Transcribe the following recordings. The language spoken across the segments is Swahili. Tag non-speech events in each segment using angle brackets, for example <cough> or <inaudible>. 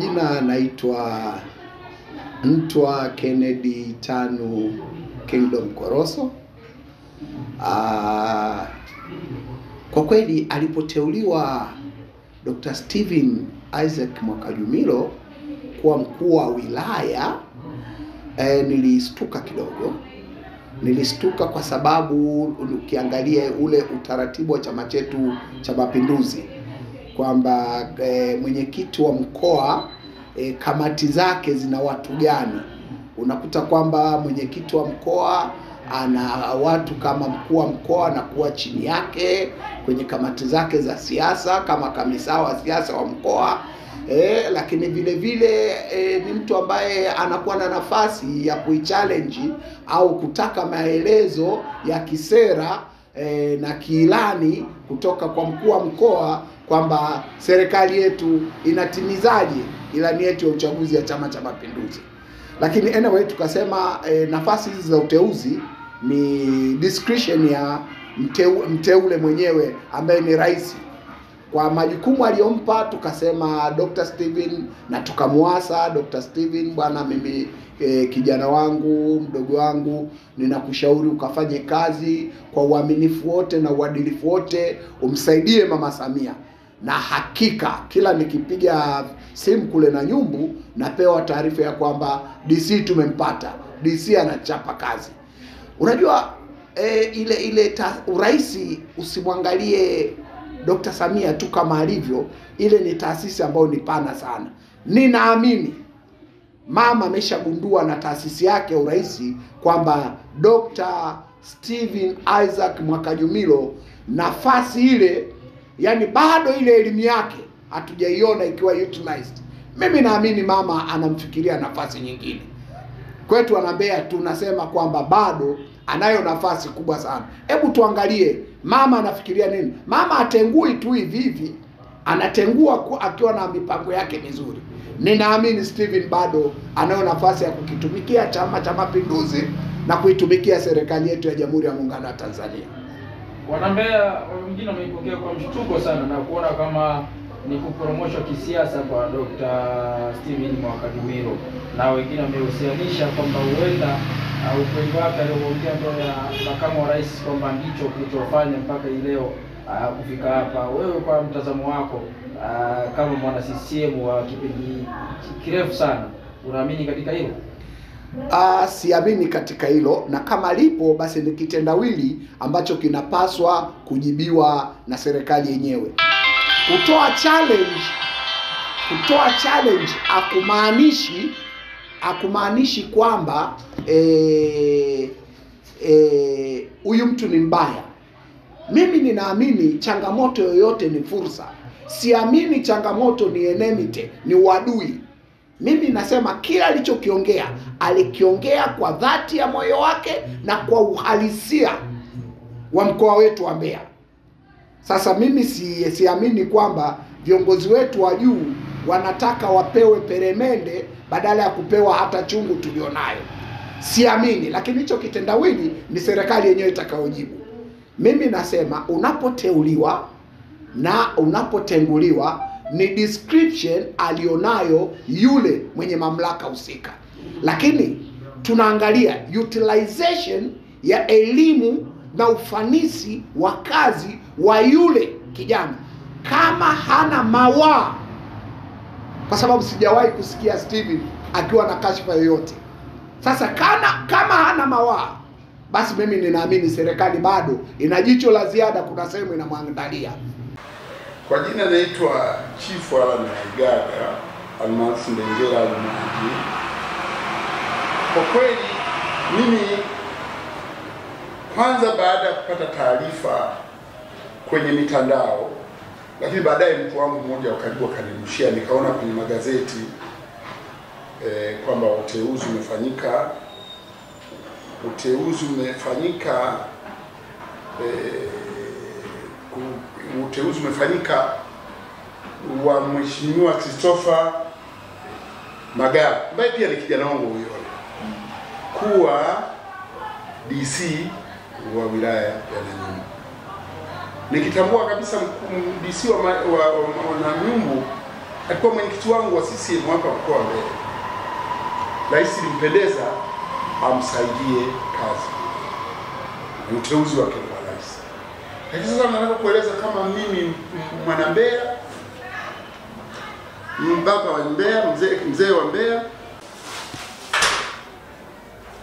majina anaitwa Mtwa Kennedy Tanu Kingdom Koroso. Ah, kwa kweli alipoteuliwa Dr. Steven Isaac Mwakajumilo kuwa mkuu wa wilaya eh, nilistuka kidogo. Nilistuka kwa sababu ukiangalia ule utaratibu wa chama chetu cha Mapinduzi kwamba e, mwenyekiti wa mkoa e, kamati zake zina watu gani. Unakuta kwamba mwenyekiti wa mkoa ana watu kama mkuu wa mkoa anakuwa chini yake kwenye kamati zake za siasa kama kamisa wa siasa wa mkoa e, lakini vile vile e, ni mtu ambaye anakuwa na nafasi ya kuichallenge au kutaka maelezo ya kisera e, na kiilani kutoka kwa mkuu wa mkoa kwamba serikali yetu inatimizaje ilani yetu ya uchaguzi ya Chama cha Mapinduzi. Lakini anyway tukasema e, nafasi hizi za uteuzi ni discretion ya mteu, mteule mwenyewe ambaye ni rais kwa majukumu aliyompa, tukasema Dr. Steven na tukamwasa Dr. Steven, bwana, mimi e, kijana wangu mdogo wangu, ninakushauri ukafanye kazi kwa uaminifu wote na uadilifu wote, umsaidie mama Samia na hakika kila nikipiga simu kule na nyumbu napewa taarifa ya kwamba DC tumempata, DC anachapa kazi. Unajua e, ile ile ta, uraisi usimwangalie Dr. Samia tu kama alivyo, ile ni taasisi ambayo ni pana sana. Ninaamini mama ameshagundua na taasisi yake ya urais kwamba Dr. Steven Isaac Mwakajumilo nafasi ile yani bado ile elimu yake hatujaiona ikiwa utilized. Mimi naamini mama anamfikiria nafasi nyingine. Kwetu anambea tunasema kwamba bado anayo nafasi kubwa sana. Hebu tuangalie mama anafikiria nini. Mama atengui tu hivi hivi, anatengua akiwa na mipango yake mizuri. Ninaamini Steven bado anayo nafasi ya kukitumikia Chama cha Mapinduzi na kuitumikia serikali yetu ya Jamhuri ya Muungano wa Tanzania. Wanambeya wengine wameipokea kwa mshtuko sana na kuona kama ni kupromoshwa kisiasa kwa Dr. Steven Mwakadumiro, na wengine wamehusianisha kwamba huenda uh, ukweli wake alioongea mbele ya makamu wa rais kwamba ndicho kilichofanya mpaka hii leo uh, kufika hapa. Wewe kwa mtazamo wako uh, kama mwana CCM wa kipindi kirefu sana, unaamini katika hilo? Uh, siamini katika hilo, na kama lipo basi ni kitendawili ambacho kinapaswa kujibiwa na serikali yenyewe. Kutoa challenge, kutoa challenge akumaanishi akumaanishi kwamba eh, eh, huyu mtu ni mbaya. Mimi ninaamini changamoto yoyote ni fursa. Siamini changamoto ni enmity, ni uadui. Mimi nasema kila alichokiongea alikiongea kwa dhati ya moyo wake na kwa uhalisia wa mkoa wetu wa Mbeya. Sasa mimi si, siamini kwamba viongozi wetu wa juu wanataka wapewe peremende badala ya kupewa hata chungu tulionayo. Siamini, lakini hicho kitendawili ni serikali yenyewe itakayojibu. Mimi nasema unapoteuliwa na unapotenguliwa ni description alionayo yule mwenye mamlaka husika, lakini tunaangalia utilization ya elimu na ufanisi wa kazi wa yule kijana, kama hana mawaa, kwa sababu sijawahi kusikia Steven akiwa na kashfa yoyote. Sasa kana kama hana mawaa, basi mimi ninaamini serikali bado ina jicho la ziada, kuna sehemu inamwangalia. Kwa jina naitwa Chifu Alan Haigaga almaarufu Ndengera Lumanji. Kwa kweli mimi kwanza, baada ya kupata taarifa kwenye mitandao, lakini baadaye mtu wangu mmoja wa karibu akanirushia, nikaona kwenye magazeti eh, kwamba uteuzi umefanyika, uteuzi umefanyika eh, uteuzi umefanyika wa Mheshimiwa Christopher Magara ambaye pia ni kijana wangu huyo kuwa DC wa wilaya ya Nanyumbu. Nikitambua kabisa DC wa, wa, wa, wa, Nanyumbu alikuwa mwenyekiti wangu wa CCM hapa mkoa wa Mbeya. Rais ilimpendeza amsaidie kazi, uteuzi wake. Lakini sasa nataka kueleza kama mimi mwana Mbeya, mbaba wa Mbeya, mzee mzee wa Mbeya,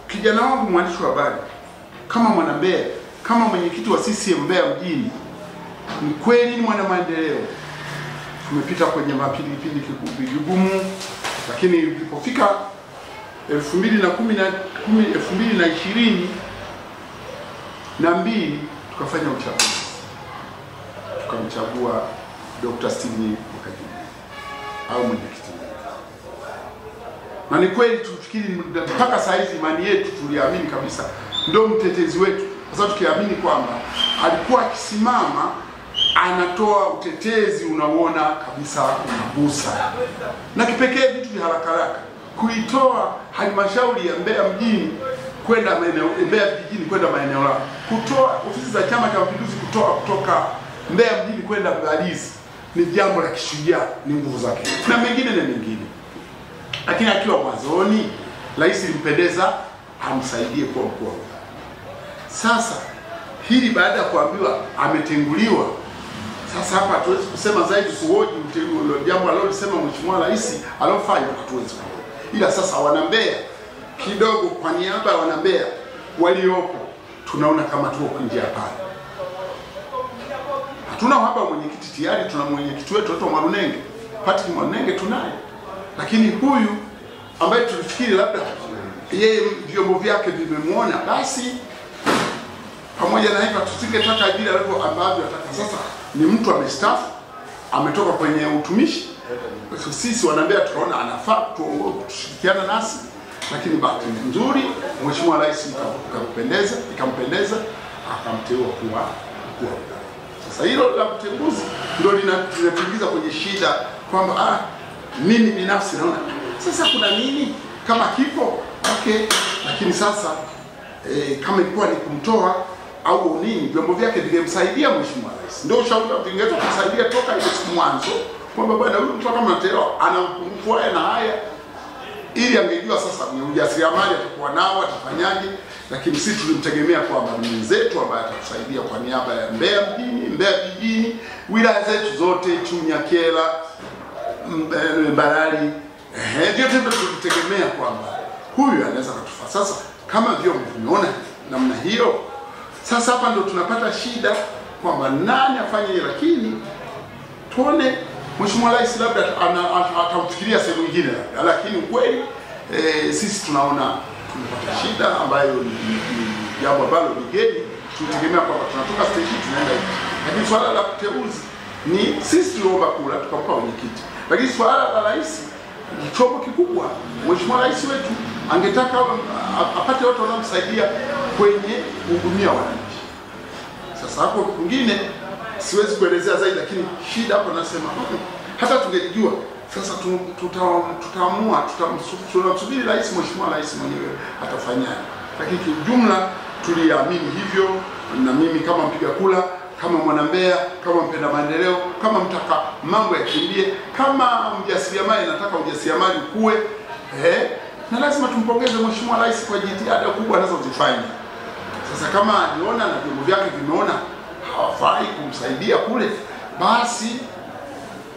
kijana wangu mwandishi wa habari, kama mwana Mbeya, kama mwenyekiti wa CCM Mbeya mjini, ni kweli ni mwana maendeleo. Tumepita kwenye mapilipili vigumu, lakini ilipofika elfu mbili na kumi na elfu mbili na ishirini na mbili tukafanya uchaguzi tukamchagua Dr. Steven Mkajumbe au mwenyekiti na ni kweli tufikiri mpaka saa hizi imani yetu tuliamini kabisa ndio mtetezi wetu, kwa sababu tukiamini kwamba alikuwa akisimama anatoa utetezi unaona kabisa unagusa, na kipekee vitu vya haraka haraka, kuitoa halmashauri ya Mbeya mjini kwenda maeneo Mbeya vijijini kwenda maeneo lao, kutoa ofisi za Chama cha Mapinduzi kutoa kutoka Mbeya mjini kwenda Mbalizi ni jambo la kishujaa, ni nguvu zake na mengine na mengine. Lakini akiwa mwanzoni, rais limpendeza amsaidie kuwa mkuu wa wilaya. Sasa hili baada ya kuambiwa ametenguliwa, sasa hapa hatuwezi kusema zaidi kuhoji jambo alilolisema mheshimiwa rais alofanya, hatuwezi kuhoji, ila sasa wanambeya kidogo, kwa niaba ya wanambeya waliopo, tunaona kama tuko njia pale. Hatuna uhaba wa mwenyekiti, tayari tuna mwenyekiti wetu anaitwa Mwarunenge, Patrick Mwarunenge tunaye, lakini huyu ambaye tulifikiri labda yeye vyombo vyake vimemwona, basi pamoja na hivyo tusingetaka ajira alivyo ambavyo ataka. Sasa ni mtu amestaafu, ametoka kwenye utumishi. Sisi wanaambia tunaona anafaa tuongoze, tushirikiana nasi, lakini bahati nzuri Mheshimiwa Rais ikampendeza ikampendeza akamteua kuwa mkuu. Sasa hilo la utenguzi ndio lina- linatuingiza kwenye shida kwamba ah, mimi binafsi naona sasa kuna nini? Kama kipo okay, lakini sasa eh, kama ilikuwa ni kumtoa au nini, vyombo vyake vingemsaidia mheshimiwa rais, ndio ushauri vingeweza kumsaidia toka ile siku mwanzo, kwamba bwana huyu mtu kama anatelewa ana upungufu na haya, ili angejua sasa ni ujasiriamali atakuwa nao atafanyaje. Lakini sisi tulimtegemea kwamba ni mwenzetu ambaye atatusaidia kwa niaba ya Mbeya mjini, Mbeya vijijini, wilaya zetu zote, Chunya, Kyela, Mbarali, vyote hivyo tulitegemea kwamba huyu anaweza kutufaa. Sasa kama vyombo vimeona namna hiyo, sasa hapa ndo tunapata shida kwamba nani afanye lakini tuone Mheshimiwa Rais labda atamfikiria sehemu nyingine lakini ukweli e, sisi tunaona tumepata shida ambayo ni jambo ambalo ni geni. Tulitegemea kwamba tunatoka stage tunaenda hivi, lakini swala la uteuzi ni sisi tuliomba kula tukampa wenyekiti lakini swala la rais ni chombo kikubwa. Mheshimiwa Rais wetu angetaka apate watu wanaomsaidia kwenye kuhudumia wananchi. Sasa hapo kwingine siwezi kuelezea zaidi, lakini shida hapo nasema hata tungelijua sasa tu- tuta- tutaamua tunamsubiri rais, mheshimiwa rais mwenyewe atafanyaje, lakini kiujumla tuliamini hivyo, na mimi kama mpiga kula, kama mwana Mbeya, kama mpenda maendeleo, kama mtaka mambo yakimbie, kama mjasiriamali nataka ujasiriamali ukue, eh, na lazima tumpongeze mheshimiwa rais kwa jitihada kubwa anazozifanya. Sasa kama aliona na vyombo vyake vimeona hawafai kumsaidia kule, basi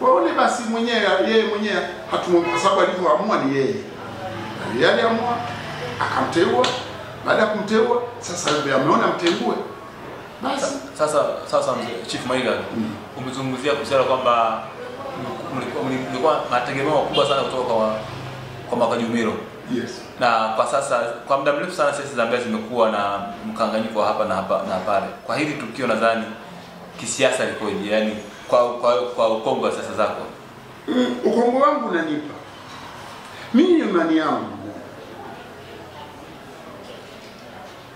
waone basi mwenyewe yeye mwenyewe hatumu, kwa sababu alivyoamua ni yeye. Yeye aliamua akamteua, baada ya kumteua sasa ameona mteue, basi Sasa sasa mzee Chief Maiga umezungumzia kuhusiana kwamba mlikuwa mategemeo makubwa sana kutoka kwa kwa Makajumiro yes. na kwa sasa kwa muda mrefu sana siasa za Mbeya zimekuwa na mkanganyiko wa hapa na hapa na pale. Kwa hili tukio nadhani kisiasa likoje? Yaani kwa kwa, kwa ukongwe wa siasa zako. Mm, ukongo wangu unanipa. Mimi, imani yangu.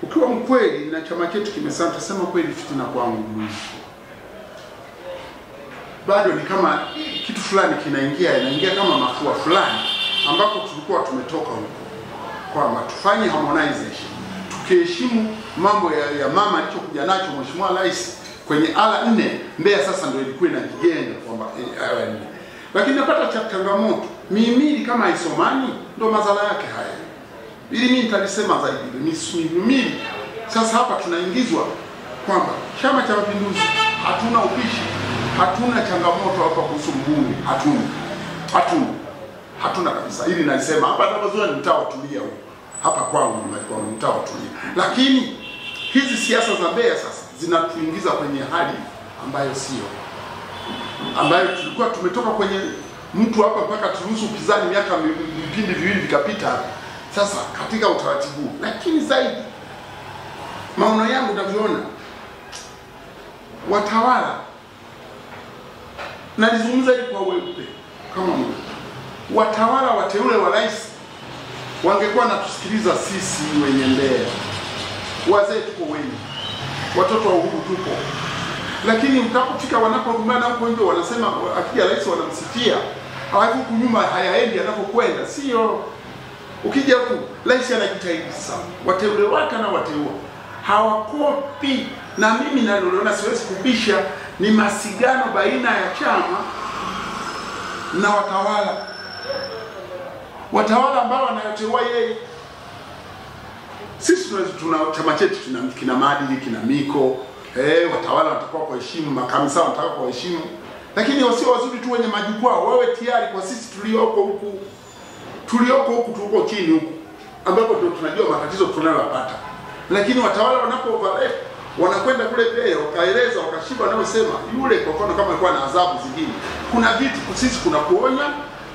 Ukiwa mkweli na chama chetu kimesema, tutasema kweli, fitina kwangu mwisho bado ni kama kitu fulani kinaingia, inaingia kama mafua fulani, ambapo tulikuwa tumetoka huko, kwamba tufanye harmonization, tukiheshimu mambo ya, ya mama alichokuja nacho Mheshimiwa Rais kwenye ala nne. Mbeya sasa ndio ilikuwa inajijenga kwamba eh, ala nne, lakini napata cha changamoto mihimili kama haisomani, ndio madhara yake haya. Ili mimi nitalisema zaidi ni mihimili. Sasa hapa tunaingizwa kwamba Chama cha Mapinduzi hatuna upishi, hatuna changamoto hapa kuhusu mbunge, hatuna hatuna hatuna kabisa. Hili nalisema hapa Tabazoni, mtaa watulia huu hapa kwangu mtaa watulia, lakini hizi siasa za Mbeya sasa zinatuingiza kwenye hali ambayo sio ambayo tulikuwa tumetoka kwenye mtu hapa mpaka turuhusu upinzani miaka vipindi viwili vikapita. Sasa katika utaratibu lakini zaidi maono yangu navyoona watawala, nalizungumza hili kwa weupe kama mtu watawala wateule wa rais wangekuwa natusikiliza sisi wenye Mbeya, wazee tuko wengi, watoto wa uhuru tupo, lakini mtakapofika wanaporumbana huko nje, wanasema akija rais wanamsikia, halafu huku nyuma hayaendi anapokwenda, sio. Ukija huku rais anajitahidi sana, wateule wake na wateua. Hawakopi, na mimi naloliona siwezi kubisha ni masigano baina ya chama na watawala, watawala ambao wanayoteua yeye. Sisi tuna, chama chetu kina, kina maadili kina miko eh, watawala wanatakiwa kuheshimu, makamisa wanataka kuheshimu, lakini wasio wazuri tu wenye majukwaa wawe tayari kwa sisi tulioko huku tulioko huku tuko chini huku ambapo ndio tunajua matatizo tunayoyapata, lakini watawala wanapo wanakwenda kule pale wakaeleza wakashiba wanayosema yule, kwa mfano kama alikuwa na adhabu zingine, kuna vitu sisi kuna kuonya,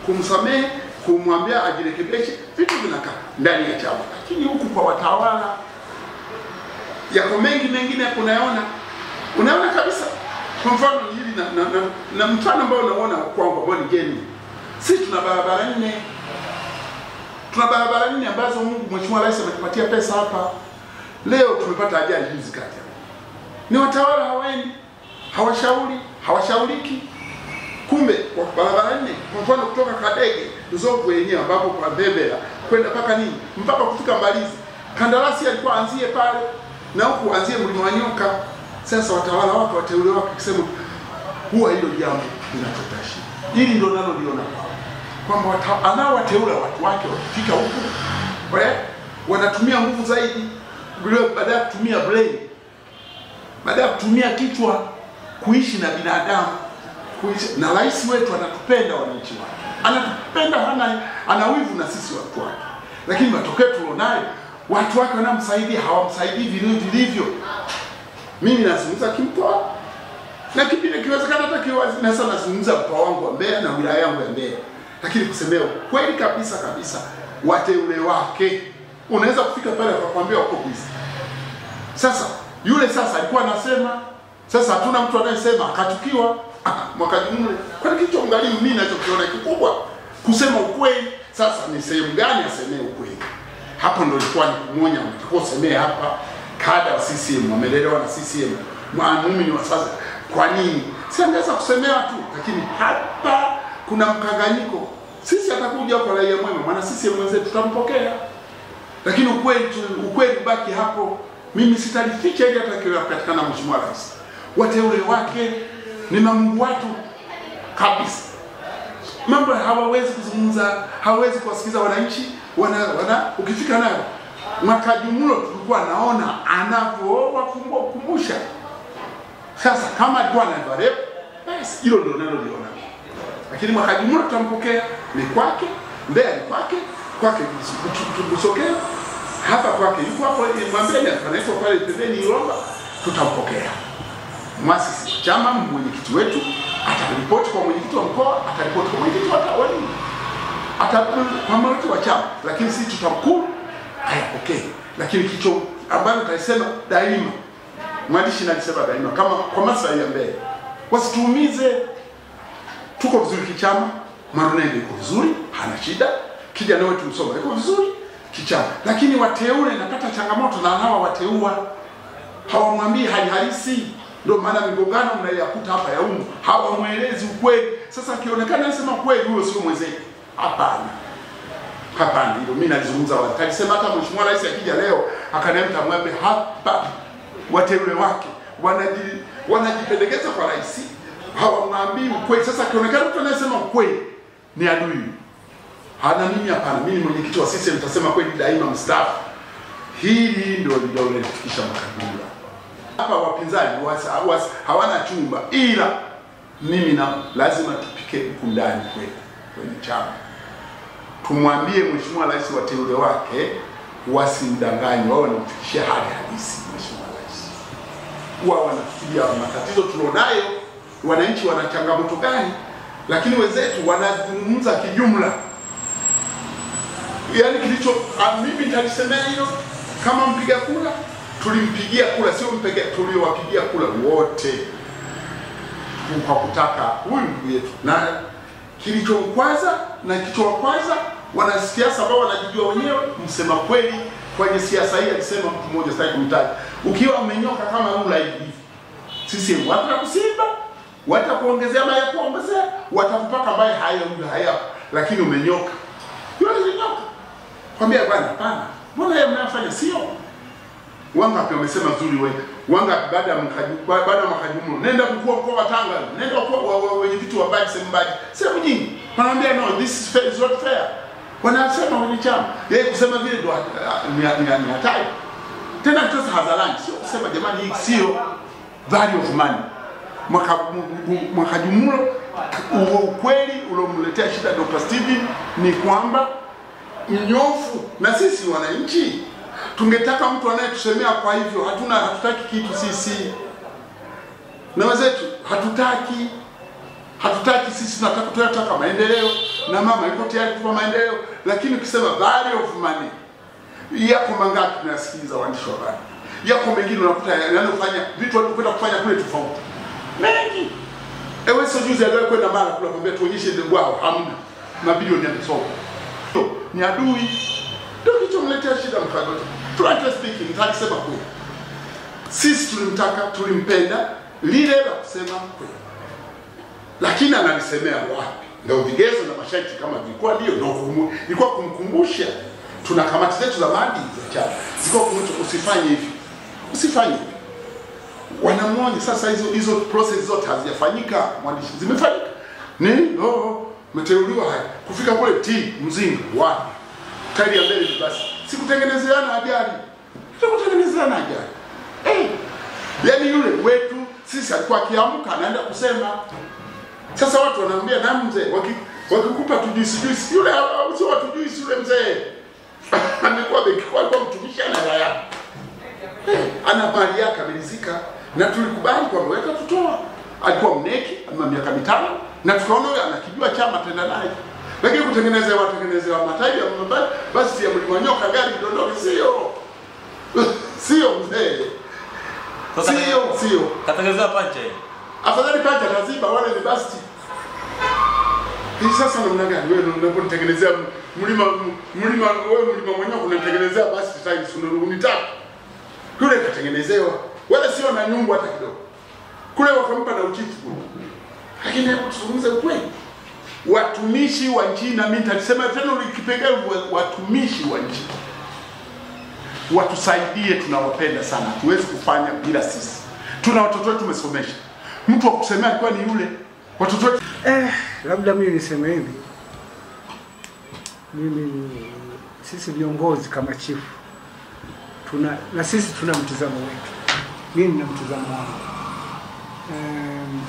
kumsamehe, kumwambia ajirekebishe, vitu vinakaa ndani ya chama, lakini huku kwa watawala yako mengi mengine unayaona, unaona kabisa. Kwa mfano hili na, na, na, na mfano ambao unaona kwangu ambao ni geni, sisi tuna barabara nne tuna barabara nne ambazo Mungu Mheshimiwa Rais ametupatia pesa hapa. Leo tumepata ajali juzi kati. Ni watawala hawaendi, hawashauri, hawashauriki. Kumbe kwa barabara nne, kwa mfano kutoka Kadege Nzogwe yenyewe ambapo kwa Bebela kwenda mpaka nini? Mpaka kufika Mbalizi, kandarasi alikuwa anzie pale na huku anzie Mlima wa Nyoka. Sasa watawala wake wateule wake kusema huwa hilo jambo linatota. Hili ndio nalo liona kwamba anawateula watu wake wakifika huku we, wanatumia nguvu zaidi. Baada ya kutumia brain, baada ya kutumia kichwa kuishi na binadamu na rais wetu anatupenda wananchi wake, anatupenda, hana ana wivu na sisi watu wake, lakini matokeo tulionayo watu wake wanamsaidia hawamsaidii vile vilivyo. Mimi nazungumza kimkoa. Na kipindi kiwezekana hata kiwazi, na sasa nazungumza mkoa wangu wa Mbeya na wilaya yangu ya Mbeya, lakini kusemea kweli kabisa kabisa, wateule wake. Unaweza kufika pale akakwambia wako busy. Sasa yule sasa alikuwa anasema, sasa hatuna mtu anayesema, akachukiwa ah, mwaka jumle. Kwani kilichomgharimu mimi nachokiona kikubwa kusema ukweli. Sasa ni sehemu gani asemee ukweli? Hapo ndo ilikuwa ni kumonya mtakosemea hapa. Kada wa CCM wamelelewa na CCM, muumini wa sasa, kwa nini si angeweza kusemewa tu? Lakini hapa kuna mkanganyiko. Sisi atakuja kwa raia mwema, maana sisi wenzetu tutampokea lakini ukweli tu- ukweli baki hapo. Mimi sitalificha ili atakayopatikana Mheshimiwa Rais, wateule wake ni Mungu kabisa. Mambo hawawezi kuzungumza, hawawezi kuwasikiza wananchi. Wana, wana ukifika nayo mwaka mlo tulikuwa naona anavyowakumbusha. Sasa kama alikuwa anavarep, basi hilo ndio naloliona lakini mwaka mlo tutampokea, ni kwake, Mbeya ni kwake, kwake Busokea, hapa kwake yuko hapo mwambie anaitwa pale pembeni Ilomba, tutampokea. Mwasisi wa chama, mwenyekiti wetu ataripoti kwa mwenyekiti wa mkoa, ataripoti kwa mwenyekiti wa ataripoti kwa mwenyekiti wa chama, lakini sisi tutamkuu ayapokee. Lakini kicho ambayo tutasema daima, mwandishi nalisema daima, kama kwa maslahi ya mbele, wasituumize. Tuko vizuri kichama, Marunenge iko vizuri, hana shida, kijana wetu Msoma iko vizuri kichama, lakini wateule napata changamoto na hawa wateua hawamwambii hali halisi. Ndio maana migongano mnayakuta hapa ya umu, hawamwelezi ukweli. Sasa akionekana anasema kweli, huyo sio mwenzetu. Hapana, hapana, hilo mimi nalizungumza wazi. Kalisema hata mheshimiwa rais akija leo akaniambia mwembe hapa, wateule wake wanaji wanajipendekeza kwa rais hawamwambii ukweli. Sasa akionekana mtu anayesema ukweli ni adui. Hana mimi, hapana, mimi ni mwenyekiti wa CCM, nitasema kweli daima, mstaafu. Hili ndio lililofikisha makabila hapa. Wapinzani hawana chumba, ila mimi na lazima tupike huku ndani kwetu kwenye chama, tumwambie Mheshimiwa Rais wateule wake wasimdanganye, wao wanamfikishia hali halisi Mheshimiwa Rais, wao wanafikiria matatizo tulionayo, wananchi wana changamoto gani, lakini wenzetu wanazungumza kijumla. Yaani kilicho ah, mimi nitalisemea hilo kama mpiga kura, tulimpigia kula, sio mpiga, tuliowapigia kula wote. Kwa kutaka huyu ndugu yetu, na kilichomkwaza na kilichowakwaza wanasiasa ambao wanajijua wenyewe, msema kweli. Kwenye siasa hii, alisema mtu mmoja, sitaki kumtaja, ukiwa umenyoka kama rula hivi, sisi watakusimba, watakuongezea maya kuongezea, watakupaka mbaya, haya huyu haya, lakini umenyoka, yule alinyoka, kwambia bwana, hapana, mbona yeye mnafanya sio Wangapi wamesema zuri wewe. Wangapi baada ya baada ya makajumu nenda mkuu kwa mkoa wa Tanga, nenda kwa wa, wa, wenye vitu wa baji sehemu baji. Sehemu nyingi. Wanaambia no this is fair, is not fair. Wanasema wenye chama. Yeye kusema vile ndo ah, ni hatari. Tena mtoto hadharani sio kusema jamani hii sio value of money. Mwaka mwaka jumulo ukweli uliomletea shida Dr. Steven ni kwamba mnyofu na sisi wananchi tungetaka mtu anayetusemea kwa hivyo, hatuna hatutaki kitu sisi. Na wenzetu, hatutaki. Hatutaki sisi, tunataka tunataka maendeleo, na mama yuko tayari kwa maendeleo, lakini ukisema value of money, yako mangapi tunayasikiliza waandishi wa habari, yako mengine unakuta yanayofanya vitu walikwenda kufanya kule tofauti. Mengi. Ewe sio juzi aliwahi kwenda Mara kule kwambia tuonyeshe ndugu wao, hamna. Mabilioni yamesoma, ni adui ndio kilichomletea shida mkagoto. Frankly speaking, nitasema kweli, sisi tulimtaka, tulimpenda, lile la kusema kweli, lakini analisemea wapi? Ndio vigezo na masharti kama vilikuwa ndio ndio ilikuwa kumkumbusha, tuna kamati zetu za maadili za chama, zilikuwa kumkumbusha usifanye hivi, usifanye hivi. Wanamwonya sasa, hizo hizo process zote hazijafanyika, mwandishi, zimefanyika. Nini? Oh, umeteuliwa haya, kufika kule ti mzinga. Wapi? Tairi ya mbele ni basi. Sikutengenezeana ajali, sikutengenezeana ajali. Eh. Yani yule wetu sisi alikuwa akiamka anaenda kusema. Sasa watu wanaambia na mzee waki, wakikupa tujuisi juisi, yule sio watu juisi, yule mzee? <laughs> Amekuwa benki kwa mtumishi ana hela yake. Ana mali yake amelizika, na tulikubali kwamba weka tutoa. Alikuwa mneki ama miaka mitano, na tukaona huyo anakijua chama, tenda naye lakini kutengenezewa watengenezewa matairi ya mbali basi ya mlima nyoka gari dondoki sio <laughs> sio mzee, sio sio. katengenezewa pancha hii. Afadhali pancha taziba wale ni basti. Hii sasa namna gani wewe unapotengenezea mlima mlima wewe mlima mwenyewe unatengenezea basi tairi sunuru tatu Kule katengenezewa wala sio na nyumbu hata kidogo. Kule wakampa na uchifu. Lakini hebu tuzungumze ukweli. Watumishi wa nchi na mimi nitasema tena ulikipengele watumishi wa nchi watusaidie, tunawapenda sana, tuwezi kufanya bila sisi. Tuna watoto wetu tumesomesha, mtu wa kusemea alikuwa ni yule watoto wetu. Eh, labda mimi niseme hivi, mimi sisi viongozi kama chifu tuna na sisi tuna mtizamo wetu. Mimi nina mtizamo wangu um,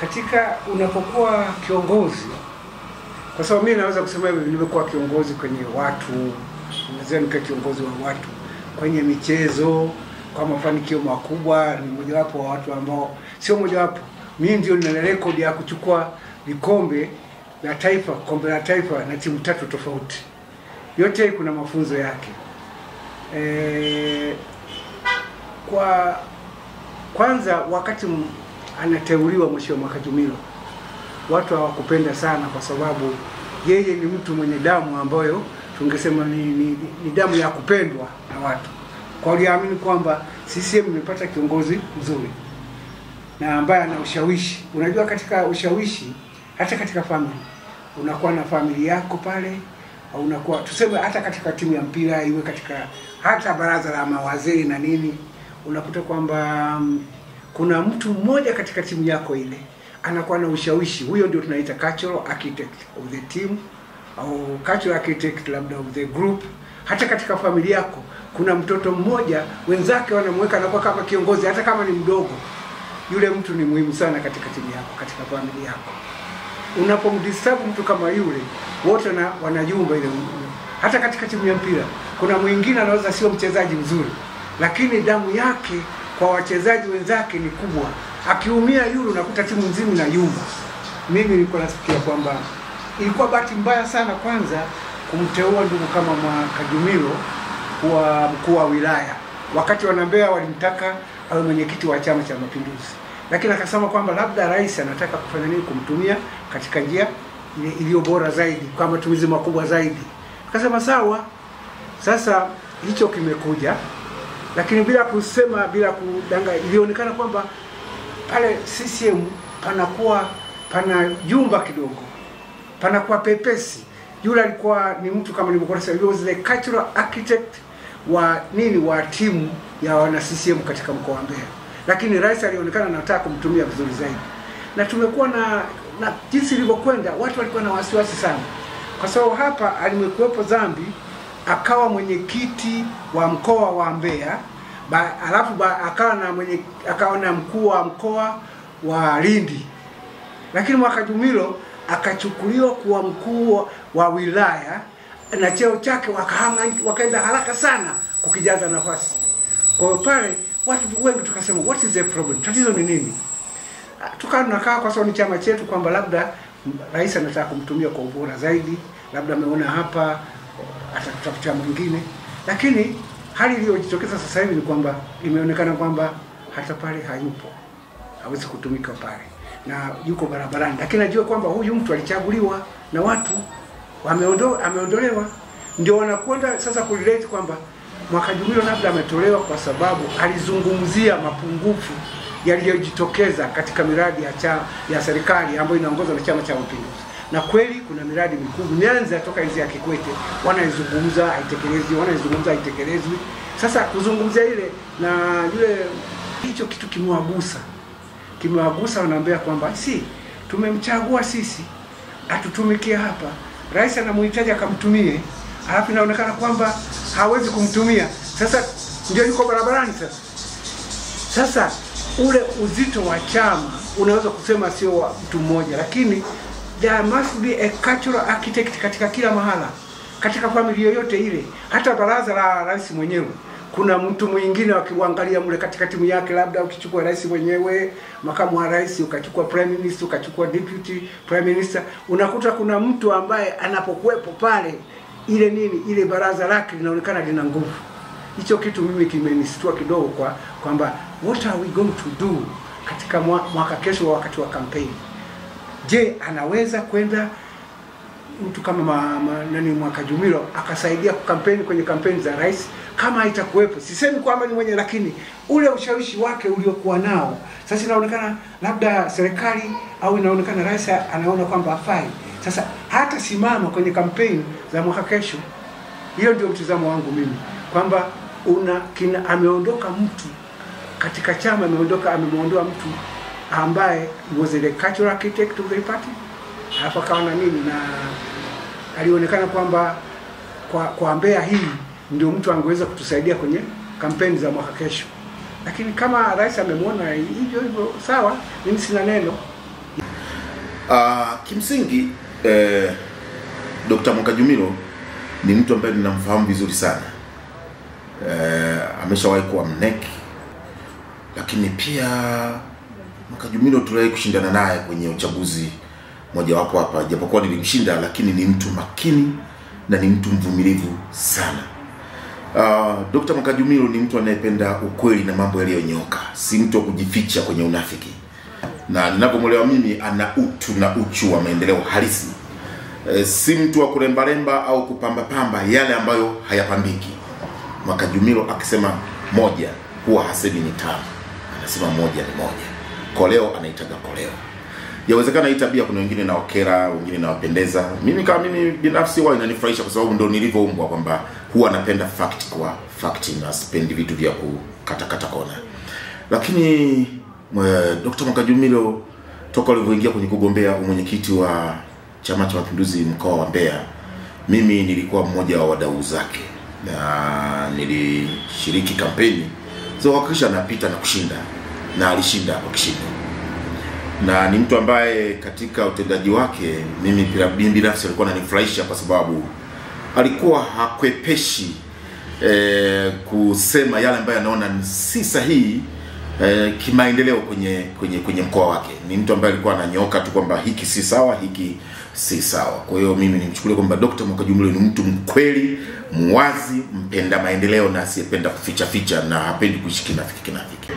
katika unapokuwa kiongozi, kwa sababu mimi naweza kusema hivi, nimekuwa kiongozi kwenye watu, naweza nika kiongozi wa watu kwenye michezo kwa mafanikio makubwa. Ni mojawapo wa watu ambao sio mojawapo, mimi ndio nina rekodi ya kuchukua vikombe la taifa, kombe la taifa na timu tatu tofauti. Yote kuna mafunzo yake. E, kwa kwanza wakati anateuliwa Mheshimiwa Mwakajumilo, watu hawakupenda sana, kwa sababu yeye ni mtu mwenye damu ambayo tungesema ni, ni, ni damu ya kupendwa na watu, kwa waliamini kwamba CCM imepata kiongozi mzuri na ambaye ana ushawishi. Unajua, katika ushawishi, hata katika family unakuwa na famili yako pale, au unakuwa tuseme, hata katika timu ya mpira iwe katika hata baraza la mawaziri na nini, unakuta kwamba mm, kuna mtu mmoja katika timu yako ile anakuwa na ushawishi, huyo ndio tunaita cultural architect of the team au cultural architect labda of the group. Hata katika familia yako kuna mtoto mmoja wenzake wanamweka anakuwa kama kiongozi, hata kama ni mdogo. Yule mtu ni muhimu sana katika timu yako, katika familia yako. Unapomdisturb mtu kama yule, wote na wanajumba ile. Hata katika timu ya mpira kuna mwingine anaweza sio mchezaji mzuri, lakini damu yake kwa wachezaji wenzake ni kubwa. Akiumia yule, unakuta timu nzima na yumba. Mimi nilikuwa nasikia kwamba ilikuwa bahati mbaya sana kwanza kumteua ndugu kama Mwakajumilo kuwa mkuu wa wilaya, wakati wanambea walimtaka awe mwenyekiti wa Chama cha Mapinduzi, lakini akasema kwamba labda rais anataka kufanya nini, kumtumia katika njia iliyo bora zaidi, kwa matumizi makubwa zaidi. Akasema sawa. Sasa hicho kimekuja, lakini bila kusema, bila kudanga, ilionekana kwamba pale CCM panakuwa pana jumba kidogo, panakuwa pepesi. Yule alikuwa ni mtu kama nilivyokuwa the cultural architect wa nini wa timu ya wana CCM katika mkoa wa Mbeya, lakini rais alionekana anataka kumtumia vizuri zaidi, na tumekuwa na na jinsi ilivyokwenda, watu walikuwa na wasiwasi sana, kwa sababu hapa alimekuwepo Zambi akawa mwenyekiti wa mkoa wa Mbeya ba, alafu ba, akawa na mwenye akawa na mkuu wa mkoa wa Lindi, lakini mwaka Jumilo akachukuliwa kuwa mkuu wa wilaya na cheo chake wakahama, wakaenda haraka sana kukijaza nafasi. Kwa hiyo pale watu wengi tukasema what is the problem, tatizo ni nini? Tukawa tunakaa kwa sababu ni chama chetu kwamba labda rais anataka kumtumia kwa ubora zaidi, labda ameona hapa atatutafutia mwingine, lakini hali iliyojitokeza sasa hivi ni kwamba imeonekana kwamba hata pale hayupo, hawezi kutumika pale. Na yuko barabarani, lakini najua kwamba huyu mtu alichaguliwa na watu. Wameondo, ameondolewa, ndio wanakwenda sasa kurelate kwamba Mwakajumilo labda ametolewa kwa sababu alizungumzia mapungufu yaliyojitokeza katika miradi ya cha, ya serikali ambayo inaongozwa na Chama cha Mapinduzi. Na kweli kuna miradi mikubwa imeanza toka hizi ya Kikwete, wanaizungumza haitekelezwi, wanaizungumza haitekelezwi. Sasa kuzungumzia ile na yule, hicho kitu kimewagusa, kimewagusa, wanaambia kwamba si tumemchagua sisi atutumikie hapa, rais anamhitaji akamtumie, alafu inaonekana kwamba hawezi kumtumia. Sasa ndio yuko barabarani sasa. Sasa ule uzito wa chama unaweza kusema sio wa mtu mmoja, lakini there must be a cultural architect katika kila mahala, katika familia yoyote ile, hata baraza la rais mwenyewe kuna mtu mwingine akiuangalia mle katika timu yake, labda ukichukua rais mwenyewe, makamu wa rais, ukachukua prime minister, ukachukua deputy prime minister, unakuta kuna mtu ambaye anapokuwepo pale, ile nini, ile baraza lake linaonekana lina nguvu. Hicho kitu mimi kimenistua kidogo, kwa kwamba what are we going to do katika mwaka kesho, wakati wa kampeni. Je, anaweza kwenda mtu kama ma, ma, nani Mwakajumilo akasaidia kampeni kwenye kampeni za rais kama haitakuwepo. Sisemi kwamba ni mwenye, lakini ule ushawishi wake uliokuwa nao sasa, inaonekana labda serikali au inaonekana rais anaona kwamba afai sasa hata simama kwenye kampeni za mwaka kesho. Hiyo ndio mtizamo wangu mimi kwamba una kina, ameondoka mtu katika chama, ameondoka amemuondoa mtu ambaye was the cultural architect of the party, alafu akawa na nini na alionekana kwamba kwa kwa Mbeya hii ndio mtu angeweza kutusaidia kwenye kampeni za mwaka kesho, lakini kama rais amemwona hivyo hivyo, sawa, mimi sina neno. Uh, kimsingi eh, Dr. Mwakajumilo ni mtu ambaye ninamfahamu vizuri sana eh, ameshawahi kuwa mneki, lakini pia Mwakajumilo tuliwahi kushindana naye kwenye uchaguzi mojawapo hapa, japokuwa nilimshinda, lakini ni mtu makini na ni mtu mvumilivu sana. Uh, Dr. Mwakajumilo ni mtu anayependa ukweli na mambo yaliyonyoka, si mtu wa kujificha kwenye unafiki, na ninavyomwelewa mimi ana utu na uchu wa maendeleo halisi. E, si mtu wa kurembaremba au kupambapamba yale ambayo hayapambiki. Mwakajumilo akisema moja huwa hasemi ni tano, anasema moja ni moja. Koleo anaitaga koleo. Yawezekana hii tabia kuna wengine nawakera, wengine nawapendeza. Mimi kama mimi binafsi huwa inanifurahisha kwa sababu ndo nilivyoumbwa kwamba huwa napenda fact kwa fact na sipendi vitu vya kukatakata kona. Lakini Dr. Mwakajumilo toka alivyoingia kwenye kugombea umwenyekiti wa Chama cha Mapinduzi mkoa wa Mbeya, mimi nilikuwa mmoja wa wadau zake na nilishiriki kampeni za kuhakikisha anapita na kushinda, na alishinda kwa kishindo, na ni mtu ambaye katika utendaji wake mimi binafsi alikuwa ananifurahisha kwa sababu alikuwa hakwepeshi eh, kusema yale ambayo anaona ni si sahihi eh, kimaendeleo kwenye kwenye kwenye mkoa wake. Ni mtu ambaye alikuwa ananyoka tu kwamba hiki si sawa, hiki si sawa. Kwa hiyo mimi nimchukulie kwamba Dr. Mwakajumilo ni mtu mkweli, mwazi, mpenda maendeleo na asiyependa kuficha ficha na hapendi kuishi kinafiki kinafiki.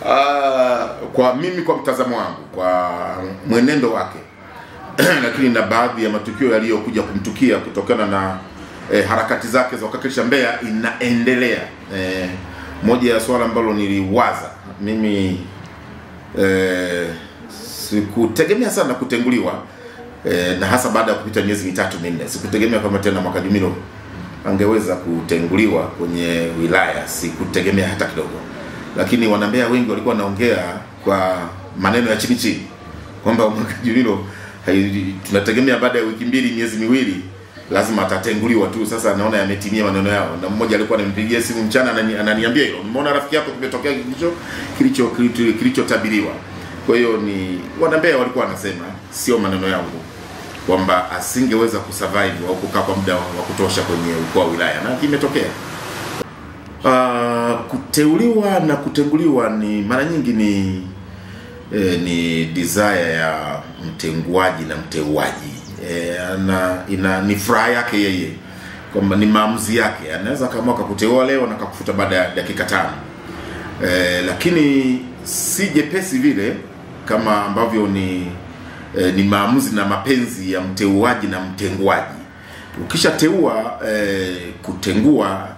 uh, <laughs> kwa mimi, kwa mtazamo wangu, kwa mwenendo wake <clears throat> lakini na baadhi ya matukio yaliyokuja kumtukia kutokana na eh, harakati zake za kuwakilisha Mbeya inaendelea. Eh, moja ya swala ambalo niliwaza mimi eh, sikutegemea sana kutenguliwa eh, na hasa baada ya kupita miezi mitatu minne, sikutegemea kama tena Mwakajumilo angeweza kutenguliwa kwenye wilaya, sikutegemea hata kidogo, lakini wanambea wengi walikuwa wanaongea kwa maneno ya chini chini kwamba Mwakajumilo Jumilo tunategemea baada ya wiki mbili miezi miwili lazima atatenguliwa tu. Sasa naona yametimia maneno yao, na mmoja alikuwa anampigia simu mchana anani, ananiambia hilo, nimeona rafiki yako kimetokea kilicho kilicho kilicho- kilichotabiriwa. Kwa hiyo ni wanambea walikuwa wanasema, sio maneno yangu, kwamba asingeweza kusurvive au kukaa kwa muda wa kutosha kwenye ukoo wa wilaya, na kimetokea. Uh, kuteuliwa na kutenguliwa ni mara nyingi ni eh, ni desire ya mtenguaji na mteuaji. Eh, na ina ni furaha yake yeye kwamba ni maamuzi yake, anaweza kama akakuteua leo na akakufuta baada ya dakika tano. Eh, lakini si jepesi vile kama ambavyo ni e, ni maamuzi na mapenzi ya mteuaji na mtenguaji. Ukishateua e, kutengua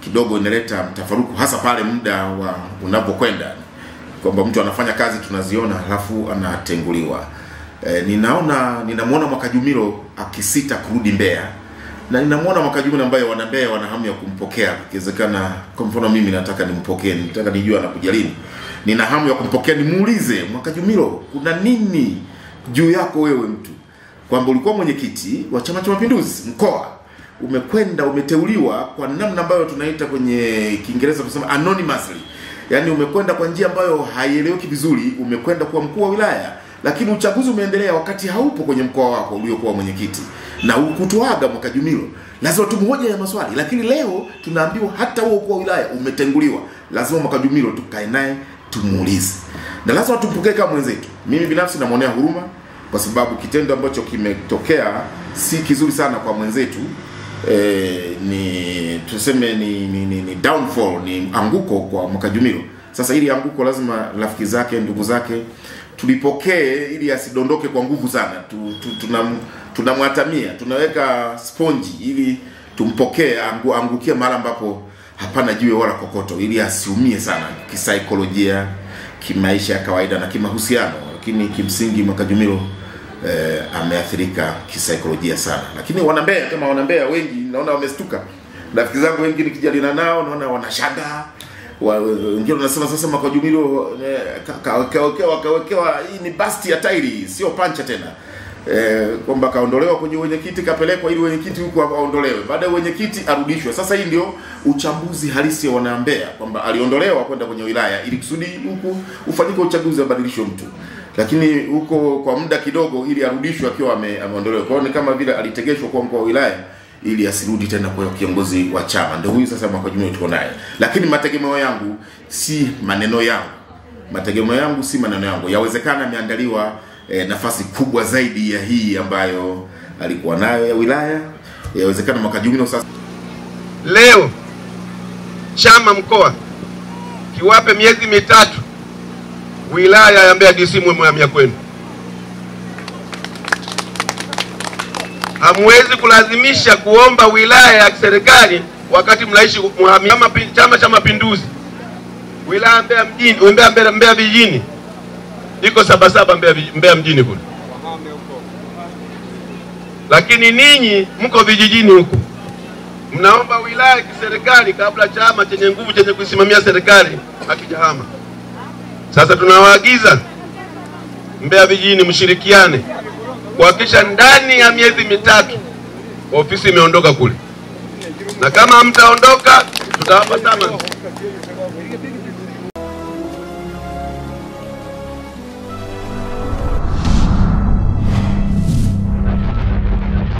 kidogo inaleta mtafaruku, hasa pale muda wa unapokwenda kwamba mtu anafanya kazi tunaziona, halafu anatenguliwa. E, ninaona ninamwona Mwakajumilo akisita kurudi Mbeya na ninamwona Mwakajumilo ambaye wana Mbeya wana hamu ya kumpokea. Ikiwezekana, kwa mfano mimi nataka nimpokee, nataka nijue anakuja lini, nina hamu ya kumpokea, nimuulize mwaka Jumilo kuna nini juu yako wewe mtu? Kwamba ulikuwa mwenyekiti wa Chama cha Mapinduzi mkoa, umekwenda umeteuliwa kwa namna ambayo tunaita kwenye Kiingereza tunasema anonymously, yaani umekwenda kwa njia ambayo haieleweki vizuri, umekwenda kuwa mkuu wa wilaya, lakini uchaguzi umeendelea wakati haupo kwenye mkoa wako uliokuwa mwenyekiti, na ukutuaga Mwakajumilo, lazima tumhoja ya maswali, lakini leo tunaambiwa hata huo ukuu wilaya umetenguliwa, lazima Mwakajumilo tukae naye tumuulize, na lazima tumpokee kama mwenzetu. Mimi binafsi namwonea huruma kwa sababu kitendo ambacho kimetokea si kizuri sana kwa mwenzetu e, ni tuseme ni, ni, ni, ni downfall ni anguko kwa Mwakajumilo. Sasa ili anguko lazima rafiki zake ndugu zake tulipokee ili asidondoke kwa nguvu sana tu, tu, tunam, tunamwatamia tunaweka sponji ili tumpokee angu, angukie mahali ambapo hapana jiwe wala kokoto ili asiumie sana kisaikolojia kimaisha ya kawaida na kimahusiano. Lakini kimsingi Mwakajumilo eh, ameathirika kisaikolojia sana, lakini wanambea kama wanambea wengi naona wamestuka. Rafiki zangu wengi nikijadiliana nao naona wanashangaa Wa- wengine wanasema sasa Mwakajumilo eh, ka- ka- kawekewa kawekewa hii ni basti ya tairi sio pancha tena eh, kwamba kaondolewa kwenye wenyekiti kapelekwa ili wenyekiti huko aondolewe, baada ya wenyekiti arudishwe. Sasa hii ndio uchambuzi halisi wa wanambea kwamba aliondolewa kwenda kwenye wilaya ili kusudi huku ufanyike uchaguzi abadilishwe mtu, lakini huko kwa muda kidogo ili arudishwe akiwa ameondolewa. Kwa hiyo ni kama vile alitegeshwa kuwa mkuu wa wilaya ili asirudi tena kwa kiongozi wa chama. Ndio huyu sasa Mwakajumilo tuko naye, lakini mategemeo yangu si maneno yangu mategemeo yangu si maneno yangu. Yawezekana ameandaliwa eh, nafasi kubwa zaidi ya hii ambayo alikuwa nayo ya wilaya. Yawezekana mwaka jumla sasa leo chama mkoa kiwape miezi mitatu wilaya ya Mbeya DC mwe kwenu. Hamwezi kulazimisha kuomba wilaya ya serikali wakati mnaishi. Chama cha Mapinduzi wilaya ya Mbeya mjini, Mbeya, Mbeya vijijini iko sabasaba Mbeya, Mbeya mjini kule, lakini ninyi mko vijijini huko mnaomba wilaya ya kiserikali kabla chama chenye nguvu chenye kuisimamia serikali hakijahama. Sasa tunawaagiza Mbeya vijijini mshirikiane kuhakikisha ndani ya miezi mitatu ofisi imeondoka kule, na kama mtaondoka tutawapa summons.